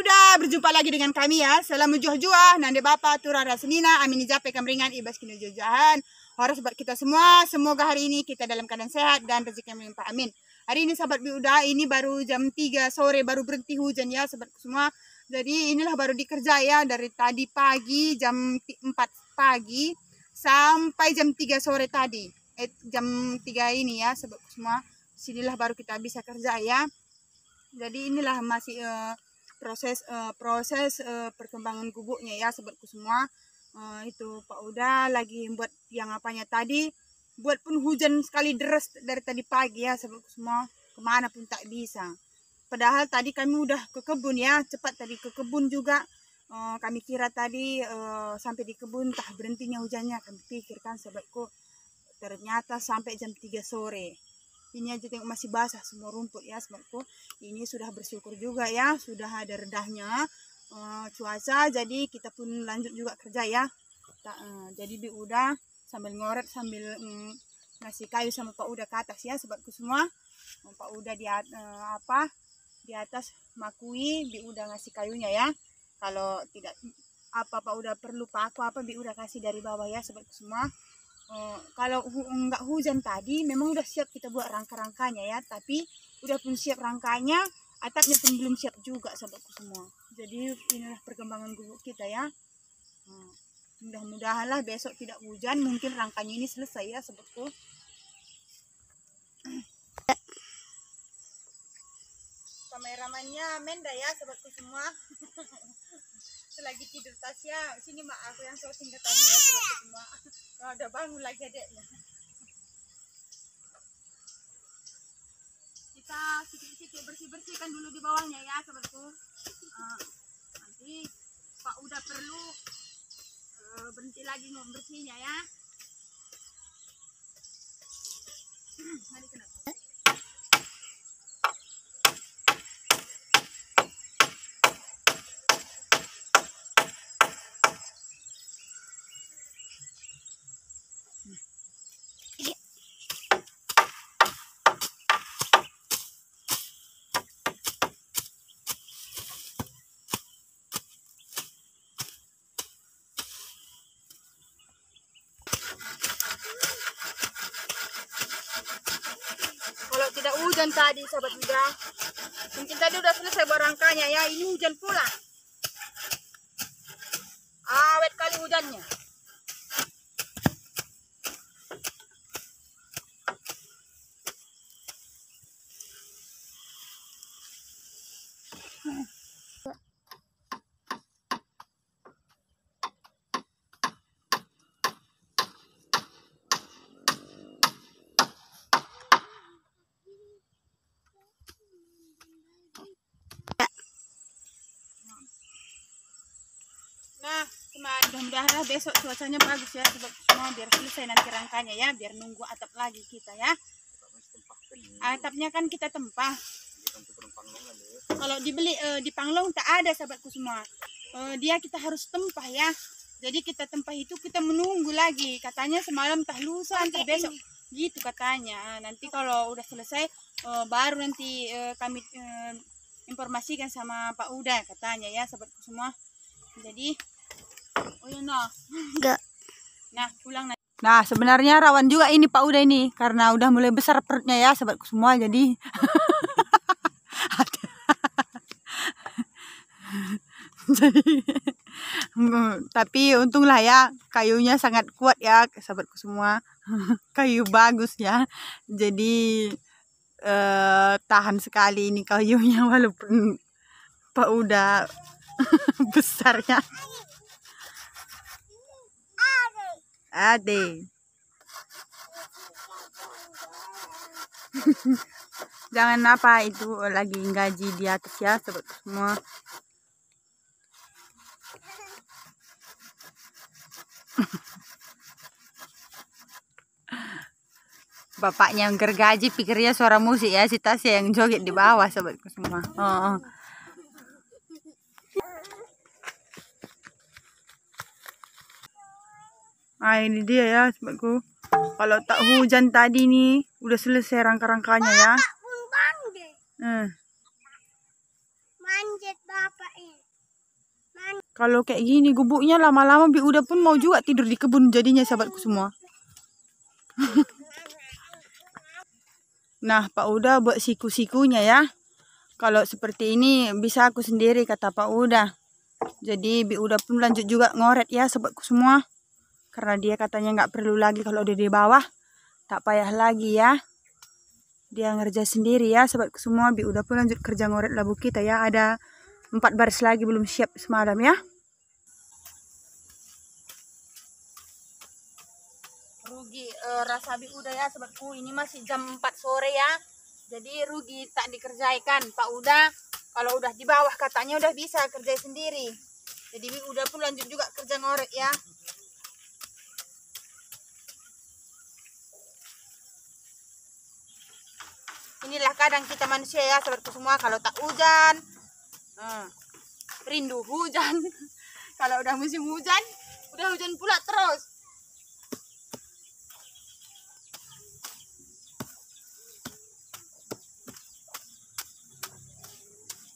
udah berjumpa lagi dengan kami ya. Salam juah-juah, nande bapa turah rasenina, amin ijape kamringan ibas kino jujahan. Harus buat kita semua, semoga hari ini kita dalam keadaan sehat dan rezeki melimpah. Amin. Hari ini sahabat Biuda, ini baru jam 3 sore, baru berhenti hujan ya sahabatku semua. Jadi inilah baru dikerja ya, dari tadi pagi jam 4 pagi sampai jam 3 sore tadi. Eh, jam 3 ini ya sahabatku semua. Sinilah baru kita bisa kerja ya. Jadi inilah masih uh, proses uh, proses uh, perkembangan gubuknya ya sobatku semua. Uh, itu Pak Uda lagi buat yang apanya tadi buat pun hujan sekali deras dari tadi pagi ya sobatku semua. Ke mana pun tak bisa. Padahal tadi kami udah ke kebun ya cepat tadi ke kebun juga. Uh, kami kira tadi uh, sampai di kebun tah berhentinya hujannya kami pikirkan sobatku ternyata sampai jam 3 sore ini aja tengok masih basah semua rumput ya sebabku ini sudah bersyukur juga ya sudah ada redahnya uh, cuaca jadi kita pun lanjut juga kerja ya. Ta, uh, jadi di udah sambil ngoret sambil um, ngasih kayu sama Pak Uda ke atas ya sebabku semua. Uh, Pak Uda di uh, apa di atas makui Bi udah ngasih kayunya ya. Kalau tidak apa Pak Uda perlu paku apa Bi udah kasih dari bawah ya sebabku semua uh, kalau hu nggak hujan tadi memang udah siap kita buat rangka-rangkanya ya. Tapi udah pun siap rangkanya atapnya pun belum siap juga sahabatku semua. Jadi inilah perkembangan gubuk kita ya. Uh, mudah-mudahan lah besok tidak hujan mungkin rangkanya ini selesai ya sahabatku kameramannya Menda ya sahabatku semua. Lagi tidur Tasya sini mak aku yang syuting ke Tasya ya semua. Oh, udah bangun lagi adeknya kita sedikit-sedikit bersih-bersihkan dulu di bawahnya ya sobatku. Uh, nanti Pak udah perlu uh, berhenti lagi bersihnya ya mari kena tidak hujan tadi sahabat muda. Mungkin tadi udah selesai barangkanya ya ini hujan pula. Awet kali hujannya mudah-mudahan besok cuacanya bagus ya sebab semua biar selesai nanti rangkanya ya biar nunggu atap lagi kita ya. Atapnya kan kita tempah. Kalau dibeli uh, di Panglong tak ada sahabatku semua. Uh, dia kita harus tempah ya. Jadi kita tempah itu kita menunggu lagi. Katanya semalam tah lusa nanti besok. gitu katanya. Nanti kalau udah selesai uh, baru nanti uh, kami uh, informasikan sama Pak Uda katanya ya sahabatku semua. Jadi Oh iya nah. Enggak. Nah, pulang nah. Nah, sebenarnya rawan juga ini Pak Uda ini karena udah mulai besar perutnya ya sobatku semua jadi jadi tapi untunglah ya kayunya sangat kuat ya sahabatku semua kayu bagus ya jadi eh, tahan sekali ini kayunya walaupun Pak Uda besarnya Ade. Jangan apa itu lagi gaji di atas ya sobat semua. Bapaknya yang gergaji pikirnya suara musik ya si Tasya yang joget di bawah sobatku semua. Oh. Ini dia ya sebabku. Kalau tak hujan tadi nih udah selesai rangka-rangkanya ya. Hmm. Manjat bapak ini. Kalau kayak gini gubuknya lama-lama Bi udah pun mau juga tidur di kebun jadinya sahabatku semua. nah, Pak Uda buat siku-sikunya ya. Kalau seperti ini bisa aku sendiri kata Pak Uda. Jadi Bi Uda pun lanjut juga ngoret ya sahabatku semua. Karena dia katanya nggak perlu lagi kalau udah di bawah. Tak payah lagi ya. Dia ngerja sendiri ya sahabatku semua. Bi Uda pun lanjut kerja ngoret labu kita ya. Ada empat baris lagi belum siap semalam ya. rugi uh, rasa bi udah ya sobatku ini masih jam 4 sore ya jadi rugi tak dikerjaikan Pak Uda kalau udah di bawah katanya udah bisa kerja sendiri jadi bi udah pun lanjut juga kerja ngorek ya inilah kadang kita manusia ya sobatku semua kalau tak hujan hmm, rindu hujan kalau udah musim hujan udah hujan pula terus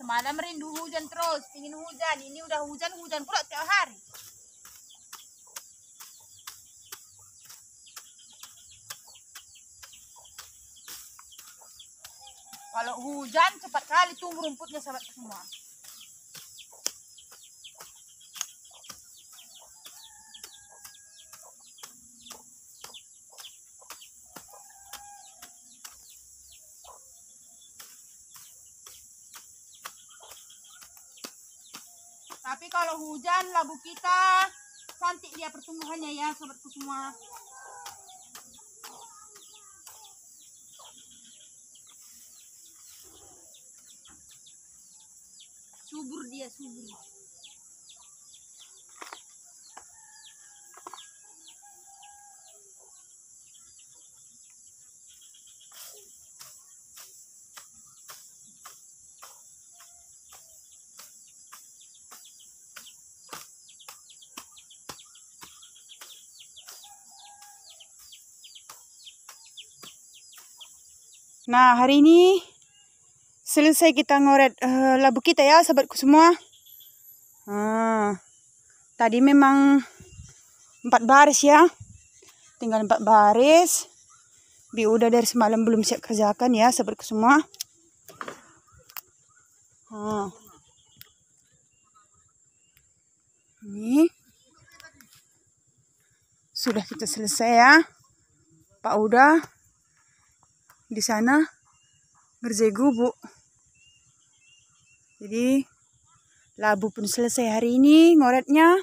Semalam rindu hujan terus, ingin hujan. Ini udah hujan, hujan pula tiap hari. Kalau hujan cepat kali tumbuh rumputnya sahabat semua. Tapi kalau hujan labu kita cantik dia pertumbuhannya ya sobatku semua. Subur dia subur. Nah, hari ini selesai kita ngoret uh, labu kita ya, sahabatku semua. Nah, tadi memang empat baris ya. Tinggal empat baris. Bi udah dari semalam belum siap kerjakan ya, sahabatku semua. Nah. Ini sudah kita selesai ya. Pak udah di sana ngerjai gubuk. Jadi labu pun selesai hari ini ngoretnya.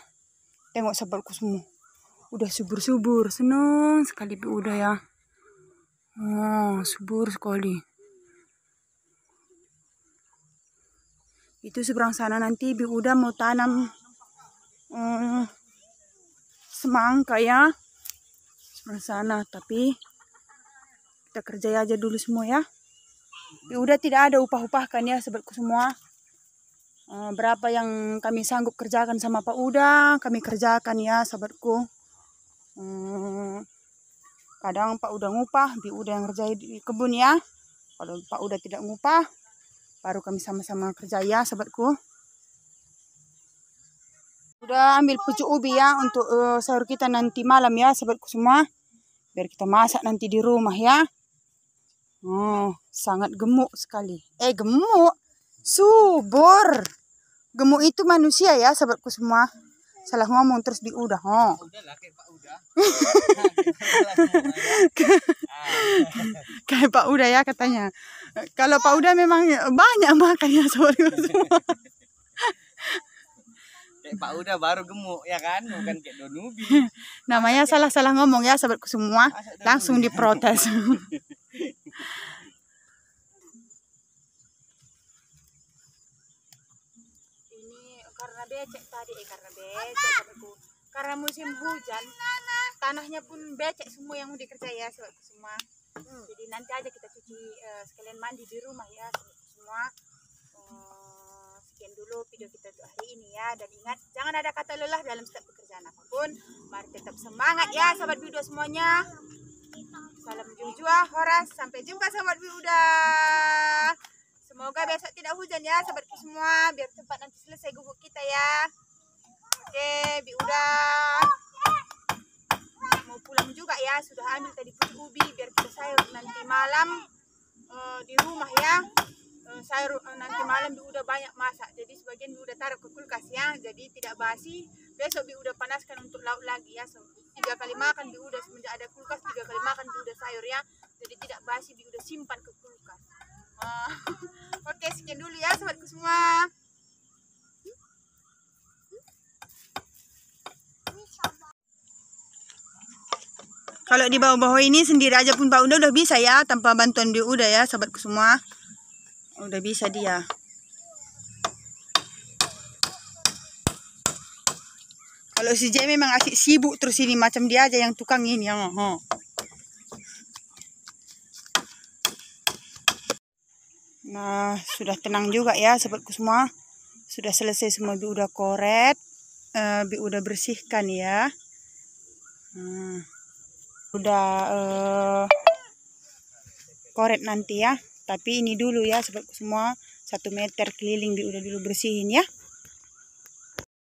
Tengok sahabatku semua. Udah subur-subur. Senang sekali udah ya. Oh, subur sekali. Itu seberang sana nanti Bi udah mau tanam um, semangka ya. Seberang sana. Tapi kita kerja aja dulu semua ya. ya udah tidak ada upah-upah kan ya sebetku semua. Uh, berapa yang kami sanggup kerjakan sama Pak Uda, kami kerjakan ya sahabatku. Hmm, kadang Pak Uda ngupah, Bi Uda yang kerja di kebun ya. Kalau Pak Uda tidak ngupah, baru kami sama-sama kerja ya sahabatku. Udah ambil pucuk ubi ya untuk uh, sahur kita nanti malam ya sahabatku semua. Biar kita masak nanti di rumah ya. Oh, sangat gemuk sekali. Eh, gemuk. Subur. Gemuk itu manusia ya, sahabatku semua. Salah ngomong terus di udah. Oh. kayak Pak Uda ya katanya. Kalau Pak Uda memang banyak makannya sahabatku semua. kayak Pak Uda baru gemuk ya kan, bukan kayak Donubi. Namanya salah-salah ngomong ya sahabatku semua. Langsung diprotes. becek tadi eh karena becek aku karena musim hujan tanahnya pun becek semua yang mau dikerja ya semua. Hmm. jadi nanti aja kita cuci uh, sekalian mandi di rumah ya semua. Uh, sekian dulu video kita untuk hari ini ya. Dan ingat jangan ada kata lelah dalam setiap pekerjaan apa pun. Mari tetap semangat ya sahabat video semuanya. Salam jujua horas. Sampai jumpa sahabat video Semoga besok tidak hujan ya sahabatku semua biar cepat nanti selesai guguk kita ya. Bi udah mau pulang juga ya. Sudah ambil tadi putih ubi biar kita sayur nanti malam eh, di rumah ya. Eh, sayur eh, nanti malam Bi udah banyak masak. Jadi sebagian Bi udah taruh ke kulkas ya. Jadi tidak basi. Besok Bi udah panaskan untuk lauk lagi ya. So, tiga kali makan Bi udah semenjak ada kulkas tiga kali makan Bi udah sayur ya. Jadi tidak basi Bi udah simpan ke kulkas. Ah, Oke sekian dulu ya sobatku semua. Kalau di bawah-bawah ini sendiri aja pun Pak Uda udah bisa ya tanpa bantuan Bi Uda ya sobatku semua. Udah bisa dia. Kalau si J memang asik sibuk terus ini macam dia aja yang tukang ini yang oh. Nah, sudah tenang juga ya sobatku semua. Sudah selesai semua Bi udah koret. Eh, Bi udah bersihkan ya. Nah, udah eh, koret nanti ya. Tapi ini dulu ya sobatku semua. Satu meter keliling Bi udah dulu bersihin ya.